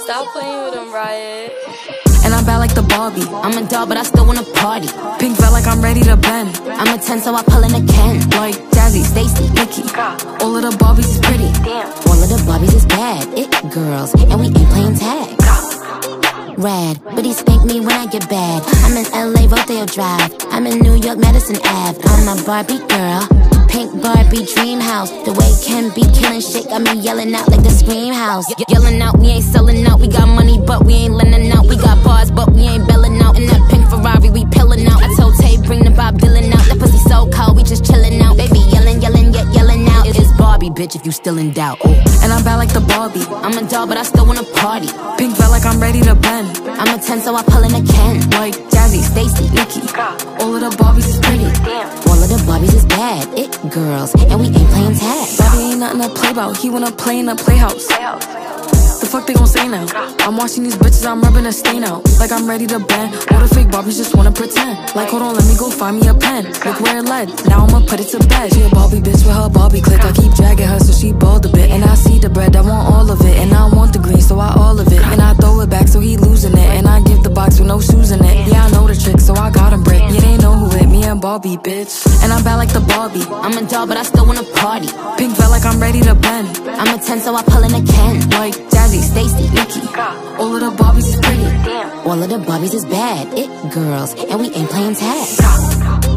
Stop playing with him, Riot. And I'm bad like the Barbie. I'm a dog, but I still wanna party. Pink felt like I'm ready to bend. I'm a 10, so I pull in a Ken. Like Jazzy, Stacy, Nikki. All of the Barbies is pretty. Damn. All of the Barbies is bad. It girls, and we ain't playing tag. Rad, but he spank me when I get bad. I'm in LA, Rodeo Drive. I'm in New York, Madison Ave. I'm a Barbie girl. Pink Barbie dream house. The way Ken be killing shit got me yelling out like the scream house. Ye- yelling out, we ain't selling out. We got money, but we ain't lending out. We got bars, but we ain't belling out. In that pink Ferrari, we pillin' out. I told Tay, bring the Bob Dylan out. That pussy so cold, we just chillin' out. Baby yelling, yelling, yet yelling out. It's Barbie, bitch, if you still in doubt. And I'm bad like the Barbie. I'm a doll, but I still wanna party. Pink felt like I'm ready to bend. I'm a 10, so I pull in a Ken. Like Stacy, Nikki. All of the Barbies is pretty. All of the Barbies is bad. It girls, and we ain't playing tag. Bobby ain't nothing to play about. He wanna play in a playhouse. The fuck they gon' say now? I'm watching these bitches, I'm rubbing a stain out. Like I'm ready to bend. All the fake Barbies just wanna pretend. Like, hold on, let me go find me a pen. Look where it led. Now I'ma put it to bed. She a Barbie bitch with her Barbie click. I keep dragging her so she bald a bit. And I see the bread, I want all of it. And I want the green, so I all of it. And I throw it back so he losing it. And I give the box with no shoes in it. Barbie, bitch. And I'm bad like the Barbie. I'm a doll, but I still wanna party. Pink felt like I'm ready to bend. I'm a 10, so I pull in a Ken. Like Jazzy, Stacy, Nikki. all of the Barbies is pretty. All of the Barbies is bad. It girls, and we ain't playing tag.